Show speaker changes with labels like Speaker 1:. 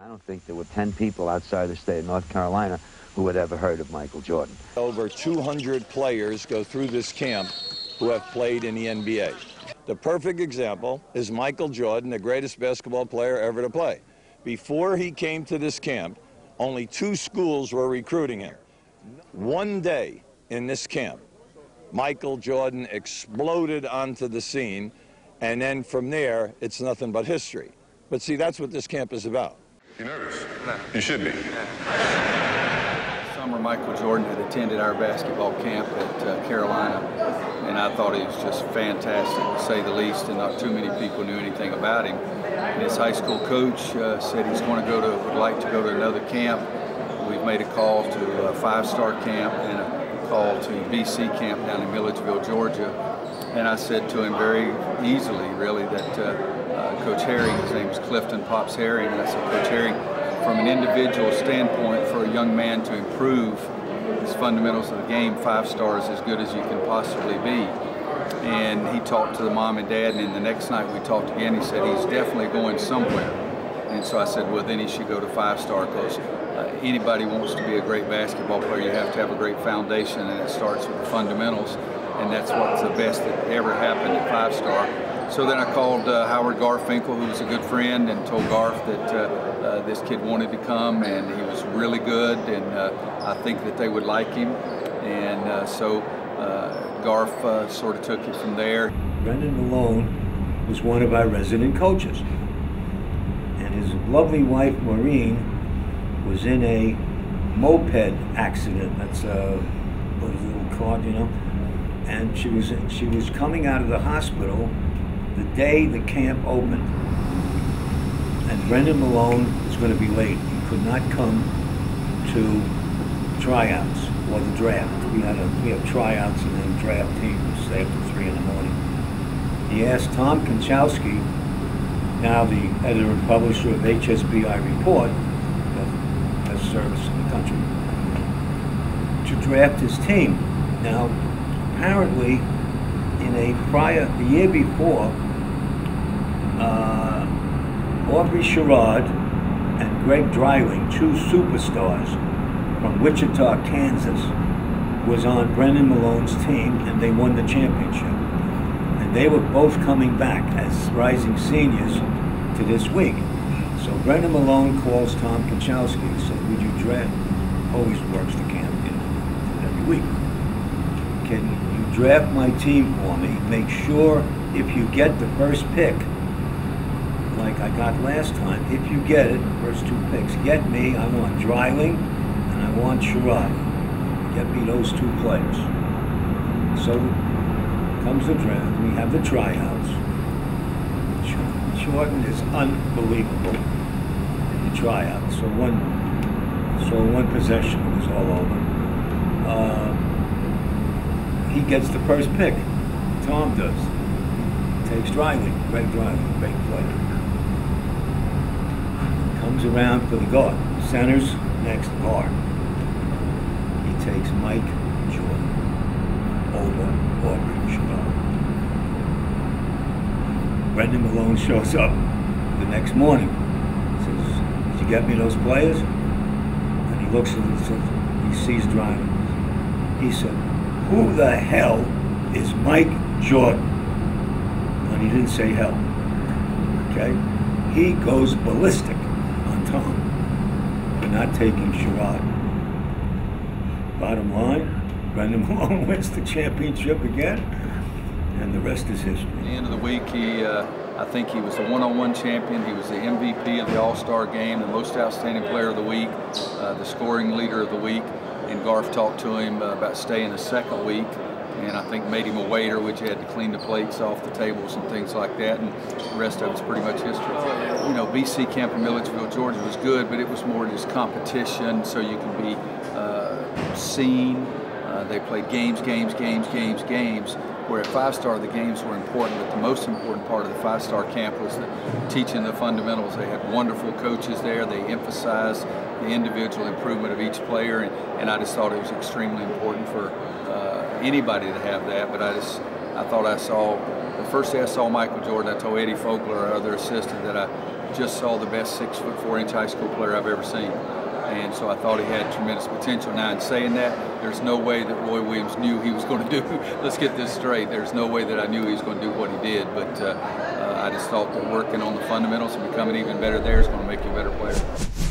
Speaker 1: I don't think there were 10 people outside the state of North Carolina who had ever heard of Michael Jordan.
Speaker 2: Over 200 players go through this camp who have played in the NBA. The perfect example is Michael Jordan, the greatest basketball player ever to play. Before he came to this camp, only two schools were recruiting him. One day in this camp, Michael Jordan exploded onto the scene, and then from there, it's nothing but history. But see, that's what this camp is about.
Speaker 3: You nervous? No. You should be.
Speaker 4: Summer, Michael Jordan had attended our basketball camp at uh, Carolina, and I thought he was just fantastic, to say the least, and not too many people knew anything about him. And his high school coach uh, said he's going to go to, would like to go to another camp. We've made a call to a five-star camp and a call to BC camp down in Milledgeville, Georgia. And I said to him very easily, really, that uh, uh, Coach Herring. His name is Clifton Pops Herring. And I said, Coach Herring, from an individual standpoint, for a young man to improve his fundamentals of the game, five stars as good as you can possibly be. And he talked to the mom and dad, and then the next night we talked again. He said he's definitely going somewhere. And so I said, well, then he should go to five star because uh, anybody wants to be a great basketball player, you have to have a great foundation, and it starts with the fundamentals. And that's what's the best that ever happened at five star so then I called uh, Howard Garfinkel, who was a good friend, and told Garf that uh, uh, this kid wanted to come, and he was really good, and uh, I think that they would like him. And uh, so uh, Garf sort of took it from there.
Speaker 5: Brendan Malone was one of our resident coaches, and his lovely wife Maureen was in a moped accident. That's a, a little car, you know. And she was she was coming out of the hospital the day the camp opened, and Brendan Malone was going to be late. He could not come to tryouts or the draft. We had a we have tryouts and then draft teams stay up to three in the morning. He asked Tom Konchalski, now the editor and publisher of HSBI Report, has service in the country, to draft his team. Now, apparently, in a prior, the year before, uh, Aubrey Sherrod and Greg Dreiling, two superstars from Wichita, Kansas, was on Brendan Malone's team and they won the championship. And they were both coming back as rising seniors to this week. So Brendan Malone calls Tom Konchalski and says, would you draft, always works the camp you know, every week. You draft my team for me? Make sure if you get the first pick, like I got last time. If you get it, the first two picks, get me. I want Dreiling and I want Sherrod. Get me those two players. So comes the draft. We have the tryouts. Jordan is unbelievable in the tryouts. So one, so one possession was all over. Uh, he gets the first pick. Tom does. Takes Dreiling, Greg Dreiling, great player comes around for the guard. Centers next guard. He takes Mike Jordan over Aubrey Sherrod. Brendan Malone shows up the next morning. Says, Did you get me those players? And he looks at it and he sees Dreiling. He said, Who the hell is Mike Jordan? And he didn't say hell. Okay? He goes ballistic. On Tom, but not taking Sherrod. Bottom line, Brendan Malone wins the championship again, and the rest is history.
Speaker 4: At the end of the week, he, uh, I think he was the one-on-one champion. He was the MVP of the All-Star game, the most outstanding player of the week, uh, the scoring leader of the week. And Garf talked to him about staying the second week and I think made him a waiter, which had to clean the plates off the tables and things like that, and the rest of it's pretty much history. You know, BC Camp in Milledgeville, Georgia was good, but it was more just competition, so you can be uh, seen. Uh, they played games, games, games, games, games. Where at Five Star, the games were important, but the most important part of the Five Star camp was the, teaching the fundamentals. They had wonderful coaches there. They emphasized the individual improvement of each player, and, and I just thought it was extremely important for uh, anybody to have that, but I just I thought I saw, the first day I saw Michael Jordan, I told Eddie Fogler, our other assistant, that I just saw the best six foot four inch high school player I've ever seen. And so I thought he had tremendous potential. Now, in saying that, there's no way that Roy Williams knew he was going to do. Let's get this straight. There's no way that I knew he was going to do what he did. But uh, uh, I just thought that working on the fundamentals and becoming even better there is going to make you a better player.